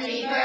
Happy birthday.